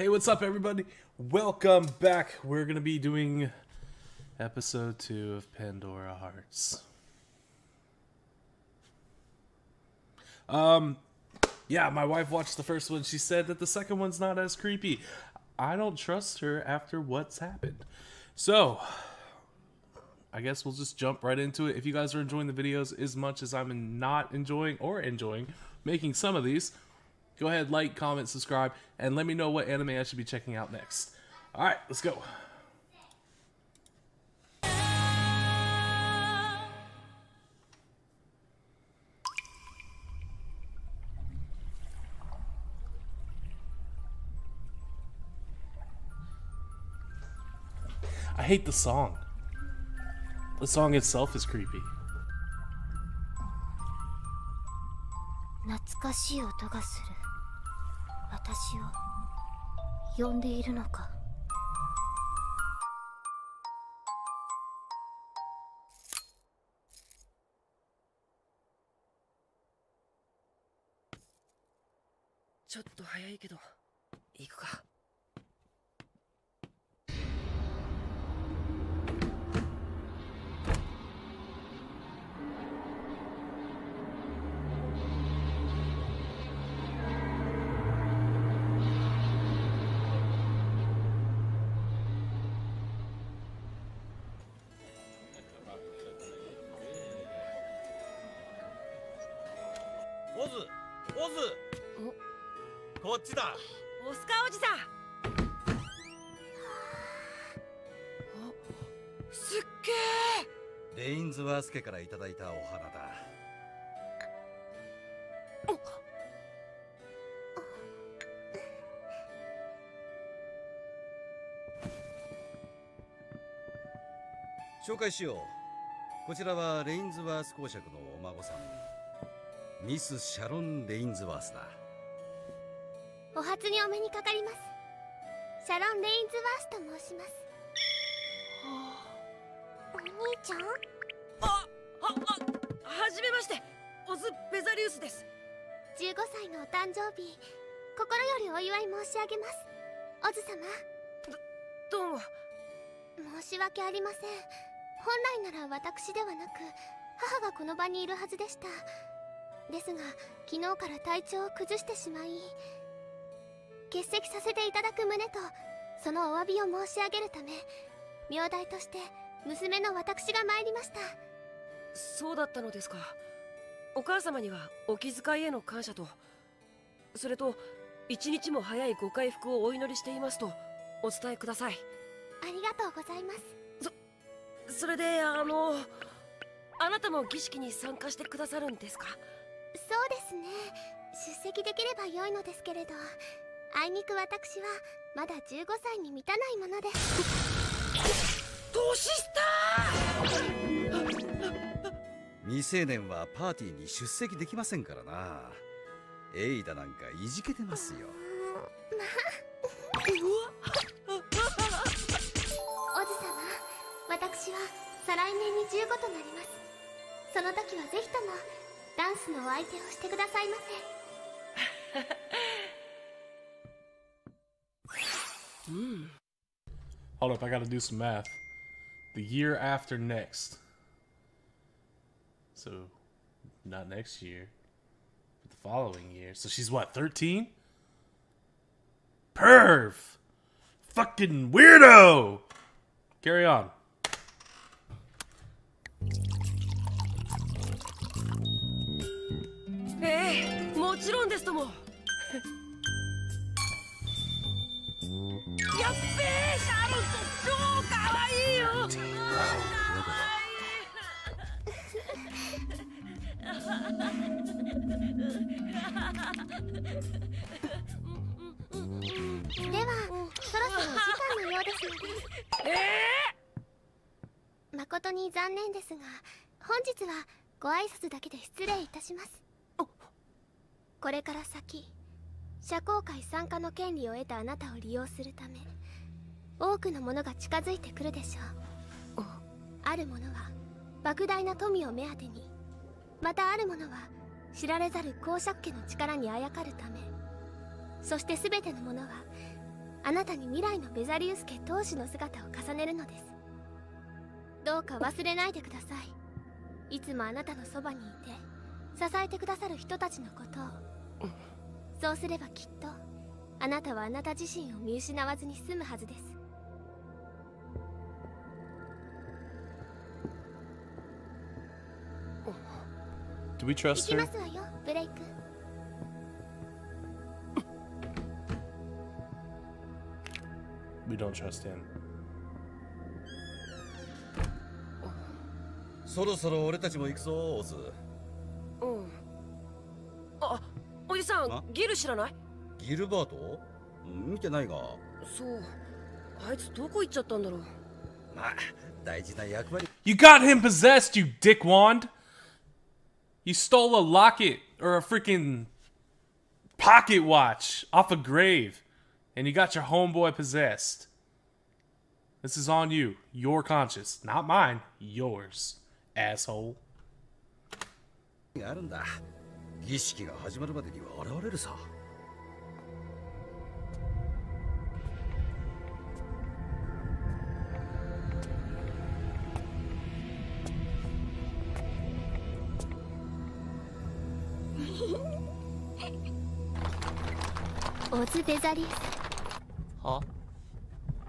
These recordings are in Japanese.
Hey, what's up, everybody? Welcome back. We're gonna be doing episode two of Pandora Hearts. Um, yeah, my wife watched the first one. She said that the second one's not as creepy. I don't trust her after what's happened. So, I guess we'll just jump right into it. If you guys are enjoying the videos as much as I'm not enjoying or enjoying making some of these, go ahead, like, comment, subscribe, and let me know what anime I should be checking out next. All right, let's go. I hate the song. The song itself is creepy. 懐かしい音がする 私を呼んでいるのか？ちょっと早いけど行くか。ズこっちだ。オスカーおじさん。あすっげレインズワース家からいただいたお花だ。紹介しよう。こちらはレインズワース公爵のお孫さんミス・シャロン・レインズワースだ。お初にお目にかかります。シャロン・レインズワースと申します。お兄ちゃん？あはははじめまして。オズ・ベザリウスです。15歳のお誕生日心よりお祝い申し上げます。オズ様。どうも。申し訳ありません。本来なら私ではなく母がこの場にいるはずでしたですが昨日から体調を崩してしまい欠席させていただく旨とそのお詫びを申し上げるため名代として娘の私が参りました。そうだったのですか。お母様にはお気遣いへの感謝とそれと一日も早いご回復をお祈りしていますとお伝えください。ありがとうございます。それであのあなたも儀式に参加してくださるんですか？そうですね。出席できれば良いのですけれど。あいにく私はまだ15歳に満たないもので年下！未成年はパーティーに出席できませんからな。エイダなんかいじけてますよ。おじさま私は再来年に15となります。その時はぜひともダンスのお相手をしてくださいませうん Hold up, I gotta do some math. The year after next. So, not next year, but the following year. So she's what, 13? Perv! Fucking weirdo! Carry on. ちろんですとも。やっべえシャロンと超かわいいよ。ではそろそろお時間のようですので。え誠に残念ですが本日はご挨拶だけで失礼いたしますこれから先社交界参加の権利を得たあなたを利用するため多くのものが近づいてくるでしょう。あ。るものは莫大な富を目当てにまたあるものは知られざる公爵家の力にあやかるためそして全てのものはあなたに未来のベザリウス家当主の姿を重ねるのです。どうか忘れないでください。いつもあなたのそばにいて支えてくださる人たちのことをそうすればきっとあなたはあなた自身を見失わずに済むはずです Do we 行 trust き her? ますわよブレイク We don't trust him. そろそろ俺たちも行くぞオズさあんギル知らないギルバートうん見てないがそうあいつどこ行っちゃったんだろうまあ大事な役割 You got him possessed, you dickwand! You stole a locket or a freaking pocket watch off a grave, and you got your homeboy possessed. This is on you. Your conscience. Not mine. Yours. Asshole. があるんだ 儀式が始まるまでには現れるさ。オズ・ベザリウス。は？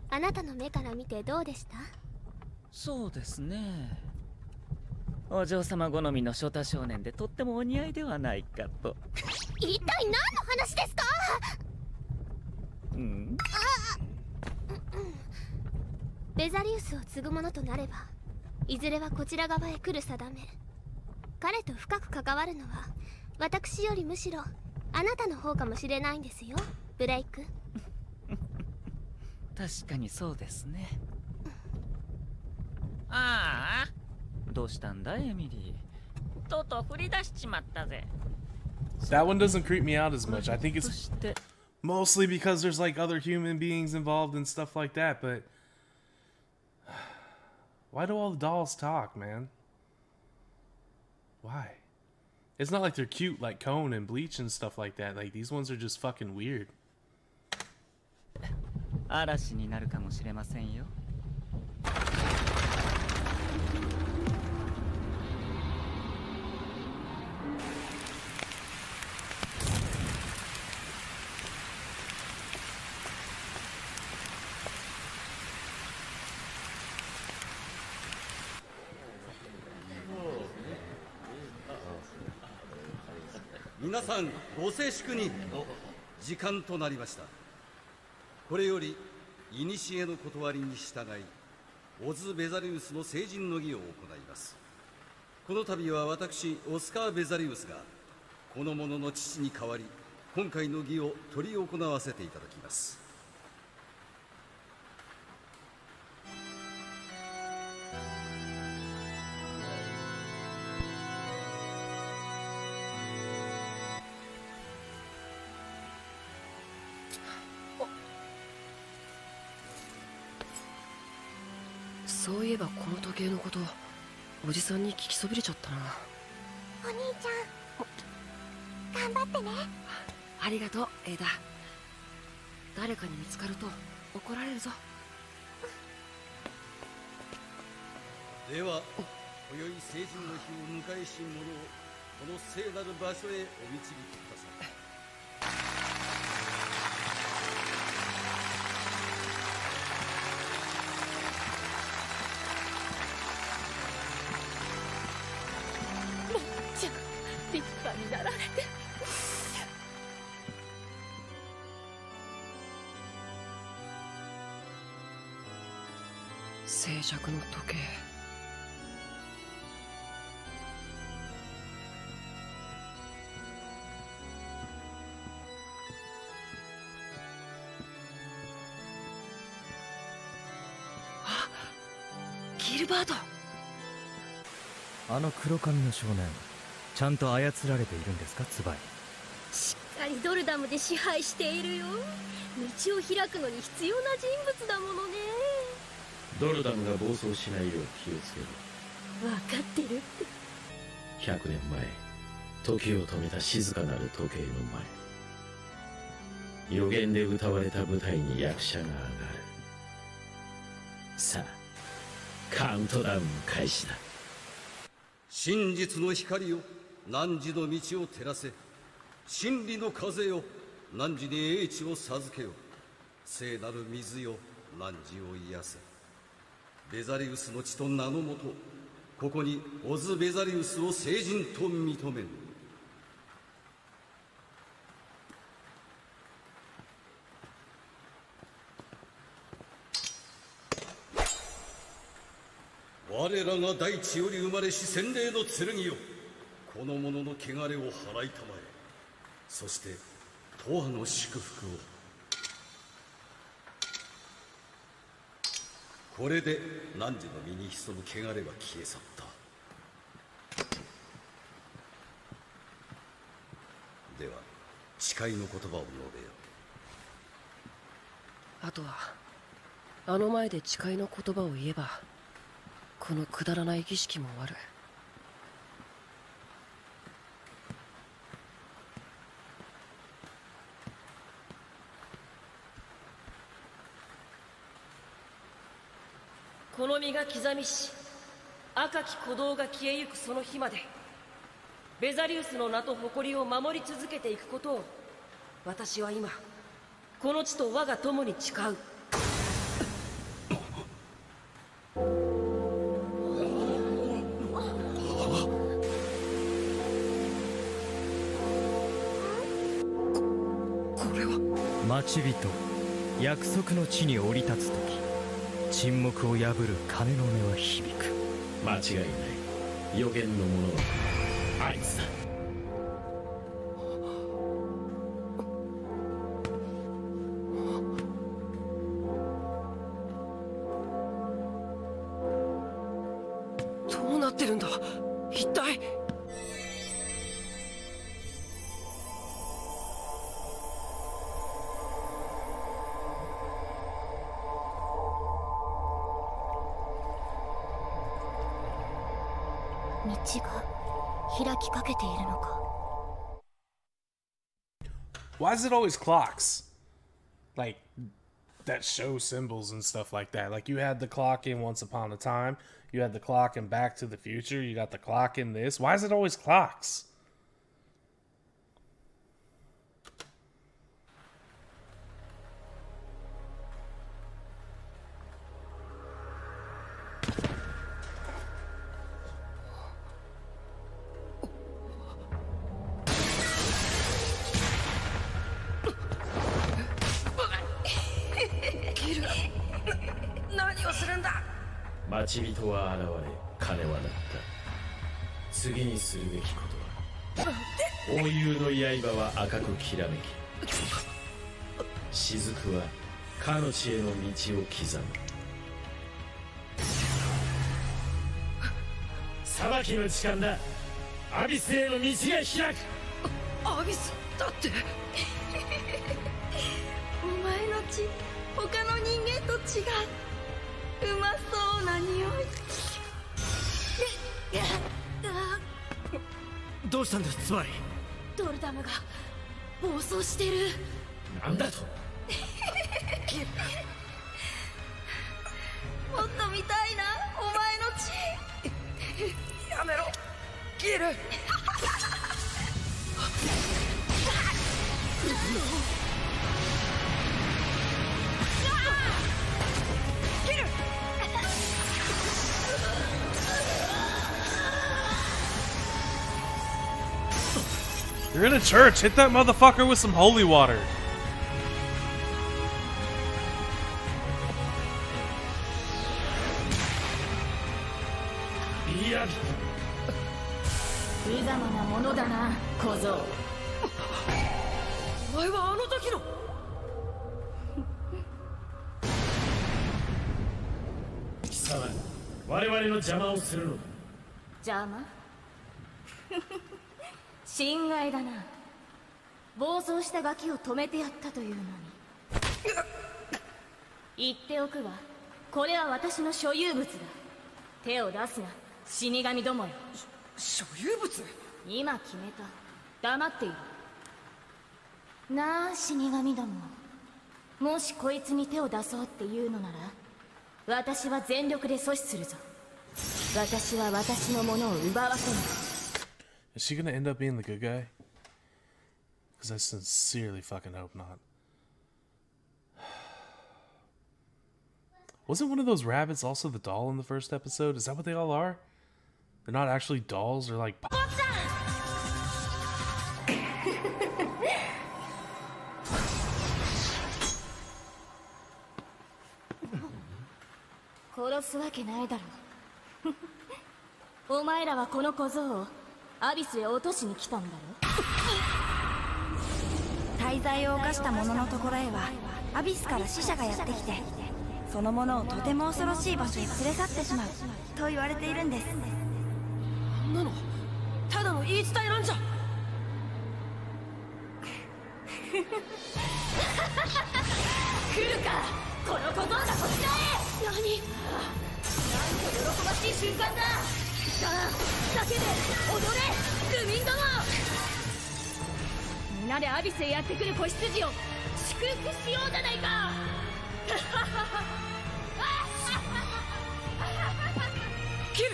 あなたの目から見てどうでした？そうですねお嬢様好みのショタ少年でとってもお似合いではないかと。一体何の話ですか？うん？ベザリウスを継ぐものとなればいずれはこちら側へ来る定め。彼と深く関わるのは私よりむしろあなたの方かもしれないんですよ。ブレイク。確かにそうですね。ああ どうしたんだエミリーとうとう振り出しちまったぜ That one doesn't creep me out as much. I think そ it's して mostly because there's like other human beings involved and stuff like that, but why do all the dolls talk, man? Why? It's not like they're cute like Cone and Bleach and stuff like that. Like these ones are just fucking weird. 嵐になるかもしれませんよ 皆さんご静粛に時間となりました。これより古の断りに従いオズ・ベザリウスの成人の儀を行います。この度は私オスカー・ベザリウスがこの者の父に代わり今回の儀を執り行わせていただきます。時計のことおじさんに聞きそびれちゃったな。お兄ちゃん頑張ってね。ありがとうエイダ。誰かに見つかると怒られるぞ。では今宵成人の日を迎えし者をこの聖なる場所へお導きくだ静寂の時計。あギルバート。あの黒髪の少年ちゃんと操られているんですかツバイ。しっかりドルダムで支配しているよ。道を開くのに必要な人物だものねドルダムが暴走しないよう気をつけろ。分かってる100年前時を止めた静かなる時計の前。予言で歌われた舞台に役者が上がる。さあカウントダウン開始だ。真実の光を汝の道を照らせ。真理の風よ汝に英知を授けよ。聖なる水よ汝を癒せベザリウスの血と名のもとここにオズ・ベザリウスを聖人と認めん。我らが大地より生まれし洗礼の剣よこの者の汚れを払いたまえ。そして永遠の祝福を。これで汝の身に潜む汚れは消え去った。では誓いの言葉を述べよあとはあの前で誓いの言葉を言えばこのくだらない儀式も終わる。刻みし赤き鼓動が消えゆくその日までベザリウスの名と誇りを守り続けていくことを私は今この地と我が友に誓う。これは？待ち人約束の地に降り立つ時沈黙を破る鐘の音は響く。間違いない。予言のものはあいつだ。どうなってるんだ？一体？けているのか Why is it always clocks? Like that show symbols and stuff like that. Like you had the clock in Once Upon a Time, you had the clock in Back to the Future, you got the clock in this. Why is it always clocks? ち人は現れ鐘は鳴った。次にするべきことは王友の刃は赤くきらめき雫はかの地への道を刻む。裁きの時間だ。アビスへの道が開く。アビスだって。お前の血他の人間と違う。うまそうな匂い。どうしたんですつまり？ドルダムが暴走してる。なんだと？もっと見たいなお前の血。やめろ。ギルギ You're in a church. Hit that motherfucker with some holy water. いや無様なものだな小僧お前はあの時の貴様我々の邪魔をするのだ邪魔心外だな。暴走したガキを止めてやったというのに。言っておくわ。これは私の所有物だ。手を出すな。死神どもよ。所有物？今決めた。黙っている。なあ死神ども。もしこいつに手を出そうっていうのなら私は全力で阻止するぞ。私は私のものを奪わせない Is she gonna end up being the good guy? Because I sincerely fucking hope not. Wasn't one of those rabbits also the doll in the first episode? Is that what they all are? They're not actually dolls, they're like. 殺す アビスへ落としに来たんだろ？大罪を犯した者のところへはアビスから死者がやってきてその者をとても恐ろしい場所へ連れ去ってしまうと言われているんです。あんなの？ただの言い伝えなんじゃ！来るかこの小僧がこちらへ！何？なんと喜ばしい瞬間ださあだけで踊れルミンどもみんなでアビスへやってくる子羊を祝福しようじゃないか。キル。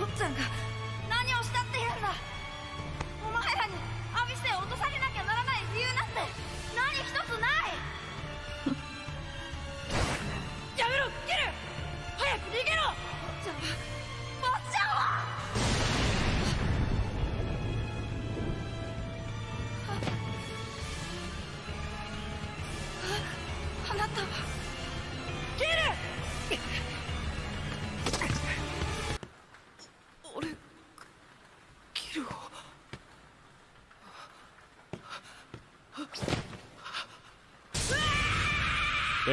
おっちゃんが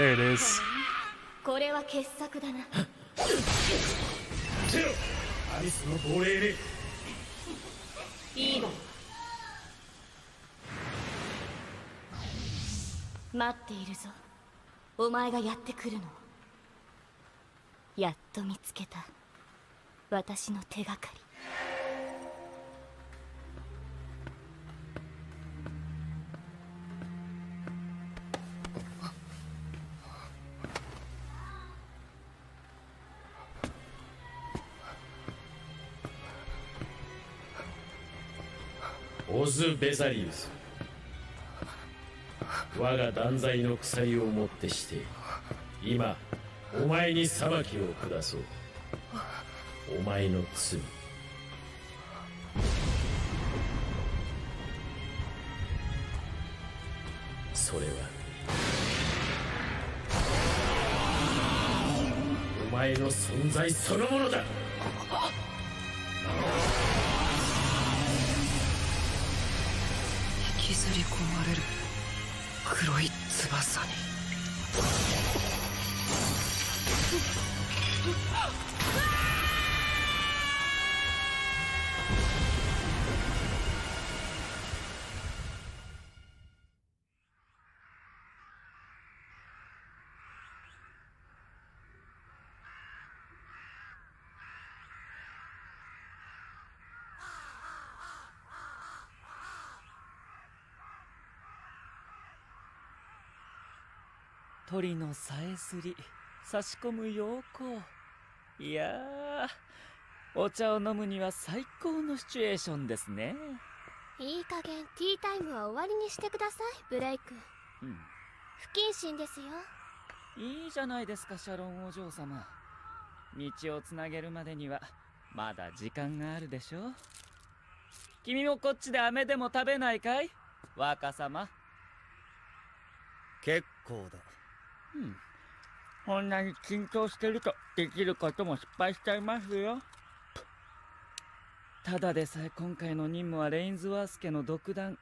There it is. これは傑作だな。ゼロアリスの亡霊でいい待っているぞ。お前がやってくるのを。やっと見つけた。私の手がかりベザリウス。我が断罪の鎖をもってして今お前に裁きを下そう。お前の罪。それはお前の存在そのものだ。きずり込まれる。黒い翼に。鳥のさえずり差し込む陽光。いやーお茶を飲むには最高のシチュエーションですね。いい加減ティータイムは終わりにしてくださいブレイク。うん。不謹慎ですよ。いいじゃないですかシャロンお嬢様。道をつなげるまでにはまだ時間があるでしょ君もこっちで飴でも食べないかい？若様。結構だうん。こんなに緊張してるとできることも失敗しちゃいますよ。ただでさえ今回の任務はレインズワース家の独断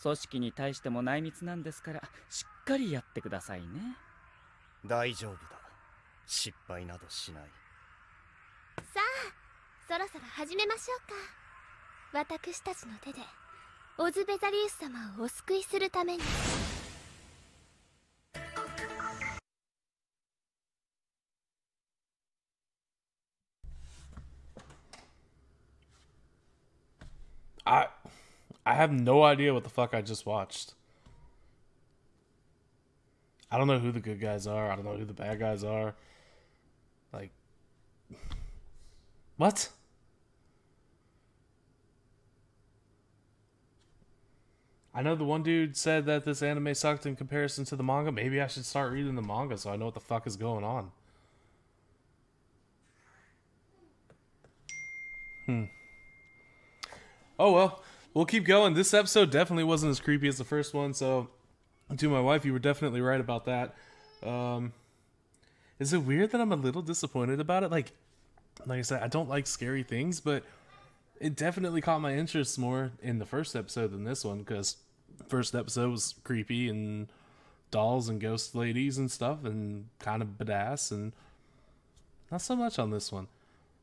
組織に対しても内密なんですからしっかりやってくださいね。大丈夫だ。失敗などしない。さあそろそろ始めましょうか。私たちの手でオズベザリウス様をお救いするために I have no idea what the fuck I just watched. I don't know who the good guys are. I don't know who the bad guys are. Like, what? I know the one dude said that this anime sucked in comparison to the manga. Maybe I should start reading the manga so I know what the fuck is going on. Hmm. Oh well, we'll keep going. This episode definitely wasn't as creepy as the first one, so to my wife, you were definitely right about that. Um, is it weird that I'm a little disappointed about it? Like, like I said, I don't like scary things, but it definitely caught my interest more in the first episode than this one because first episode was creepy and dolls and ghost ladies and stuff and kind of badass and not so much on this one.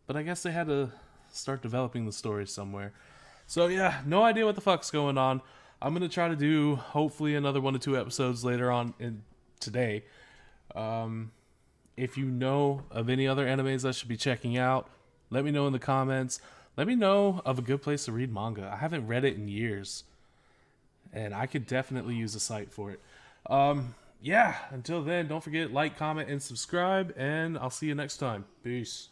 But I guess they had to start developing the story somewhere. So yeah, no idea what the fuck's going on. I'm gonna try to do hopefully another one or two episodes later on in today. Um, if you know of any other animes I should be checking out, let me know in the comments. Let me know of a good place to read manga. I haven't read it in years, and I could definitely use a site for it. Um, yeah. Until then, don't forget like, comment, and subscribe, and I'll see you next time. Peace.